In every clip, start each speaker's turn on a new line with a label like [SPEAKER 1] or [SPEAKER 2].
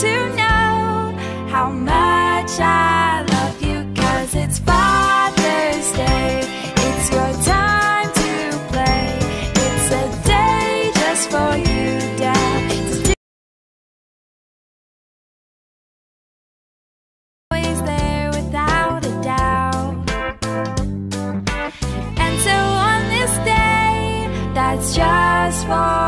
[SPEAKER 1] to know how much I love you. Cause it's Father's Day, it's your time to play. It's a day just for you, Dad. Always there without a doubt. And so on this day, that's just for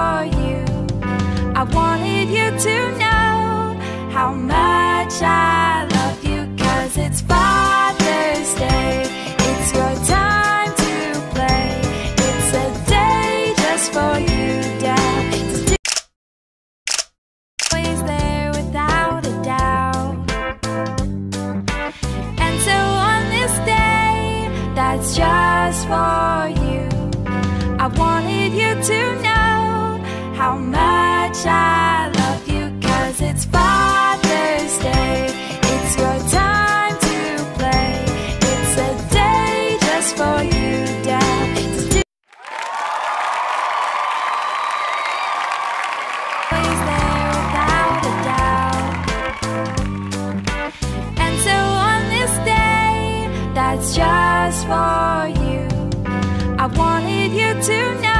[SPEAKER 1] it's just for you. I wanted you to know. that's just for you. I wanted you to know.